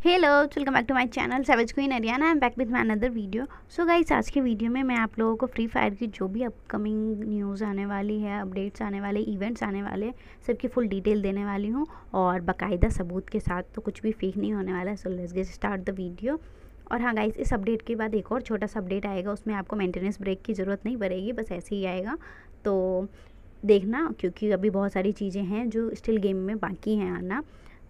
Hello welcome back to my channel savage queen Haryana I am back with my another video so guys आज के video में मैं आप लोगों को फ्री फायर की जो भी अपकमिंग न्यूज़ आने वाली है अपडेट्स आने वाले इवेंट्स आने वाले, सबकी फुल डिटेल देने वाली हूँ और बाकायदा सबूत के साथ तो कुछ भी फेक नहीं होने वाला है। So let's get start the video और हाँ गाइस इस अपडेट के बाद एक और छोटा सा अपडेट आएगा, उसमें आपको मेंटेनेंस ब्रेक की ज़रूरत नहीं पड़ेगी, बस ऐसे ही आएगा। तो देखना, क्योंकि अभी बहुत सारी चीज़ें हैं जो स्टिल गेम में बाकी हैं, आना।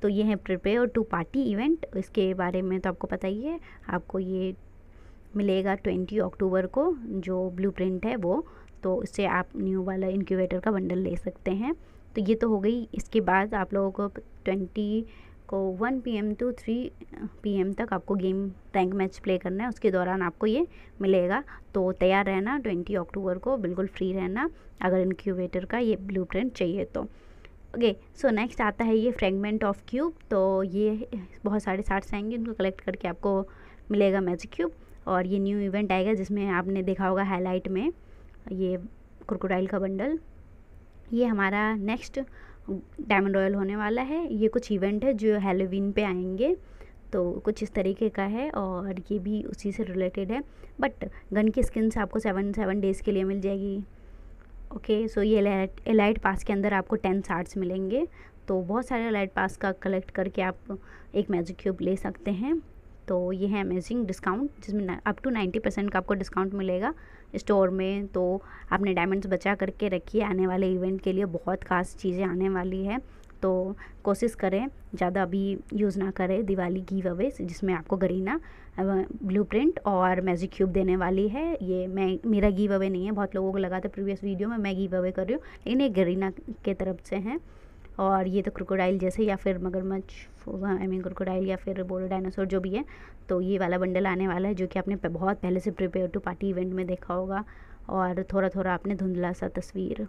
तो ये है प्रिपेयर टू पार्टी इवेंट। इसके बारे में तो आपको पता ही है। आपको ये मिलेगा ट्वेंटी अक्टूबर को, जो ब्लू प्रिंट है वो। तो इससे आप न्यू वाला इंक्यूबेटर का बंडल ले सकते हैं। तो ये तो हो गई। इसके बाद आप लोगों को ट्वेंटी को one P M two three P M तक आपको गेम रैंक मैच प्ले करना है। उसके दौरान आपको ये मिलेगा। तो तैयार रहना ट्वेंटी अक्टूबर को, बिल्कुल फ्री रहना, अगर इनक्यूबेटर का ये ब्लू चाहिए तो। ओके सो नेक्स्ट आता है ये फ्रेगमेंट ऑफ़ क्यूब तो ये बहुत सारे शार्ट्स आएँगे, उनको कलेक्ट करके आपको मिलेगा मैजिक क्यूब और ये न्यू इवेंट आएगा जिसमें आपने देखा होगा हाईलाइट में ये क्रोकोडाइल का बंडल ये हमारा नेक्स्ट डायमंड रॉयल होने वाला है. ये कुछ इवेंट है जो हेलोवीन पे आएँगे तो कुछ इस तरीके का है और ये भी उसी से रिलेटेड है. बट गन की स्किन आपको सेवन सेवन डेज़ के लिए मिल जाएगी. ओके सो ये एलाइट पास के अंदर आपको टेन सार्ट्स मिलेंगे। तो बहुत सारे एलाइट पास का कलेक्ट करके आप एक मैजिक क्यूब ले सकते हैं। तो ये है अमेजिंग डिस्काउंट जिसमें अप टू नाइन्टी परसेंट का आपको डिस्काउंट मिलेगा स्टोर में। तो आपने डायमंड्स बचा करके रखिए आने वाले इवेंट के लिए बहुत खास चीज़ें आने वाली है। तो कोशिश करें, ज़्यादा अभी यूज़ ना करें दिवाली गिव अवे जिसमें आपको गरीना ब्लू प्रिंट और मैजिक क्यूब देने वाली है। ये मैं, मेरा गिव अवे नहीं है, बहुत लोगों को लगा था प्रीवियस वीडियो में मैं गिव अवे कर रही हूँ, लेकिन ये गरीना के तरफ़ से हैं। और ये तो क्रोकोडाइल जैसे या फिर मगरमच्छ आई मीन क्रोकोडाइल या फिर बोलो डायनासोर जो भी है तो ये वाला बंडल आने वाला है, जो कि आपने बहुत पहले से प्रिपेयर टू पार्टी इवेंट में देखा होगा। और थोड़ा थोड़ा आपने धुंधला सा तस्वीर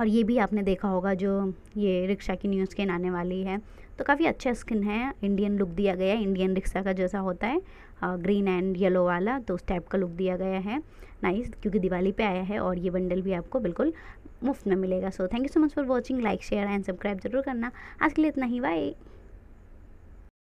और ये भी आपने देखा होगा जो ये रिक्शा की न्यू स्किन आने वाली है। तो काफ़ी अच्छा स्किन है इंडियन लुक दिया गया है। इंडियन रिक्शा का जैसा होता है ग्रीन एंड येलो वाला तो उस टाइप का लुक दिया गया है। नाइस क्योंकि दिवाली पे आया है और ये बंडल भी आपको बिल्कुल मुफ़्त में मिलेगा। So thank you so much for watching like share and subscribe ज़रूर करना। आज के लिए इतना ही। बाय